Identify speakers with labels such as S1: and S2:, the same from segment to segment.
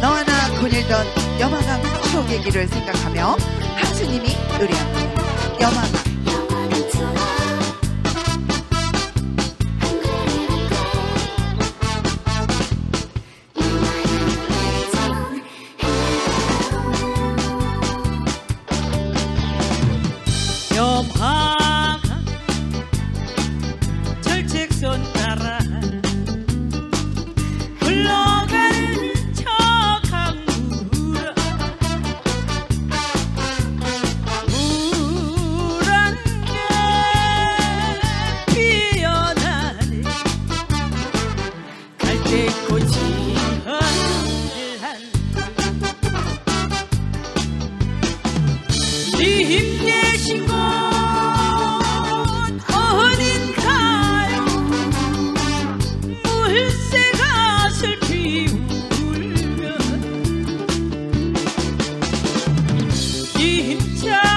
S1: 너와 나 거닐던 염화강 추억의 길을 생각하며 한수님이 노래합니다. 염화
S2: 님 계신 곳 어딘가요. 물새가 슬피 울면 님 찾아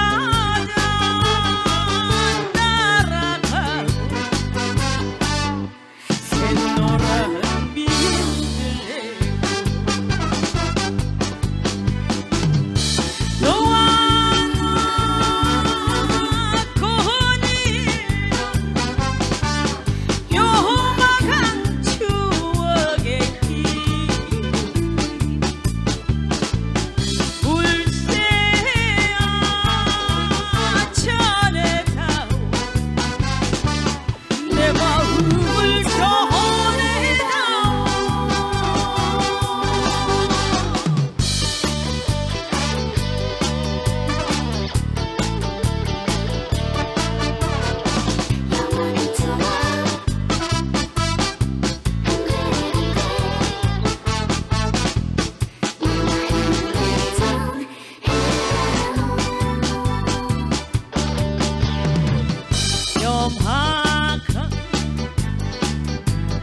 S2: 염화강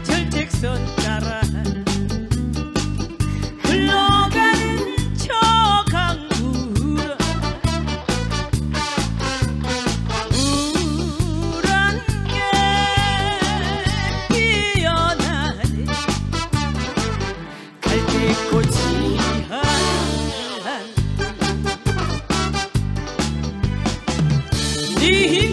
S2: 절책선 따라 흘러가는 저 강물 우란 게 피어나네 갈대꽃이 한 네.